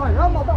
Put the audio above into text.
咋样嘛大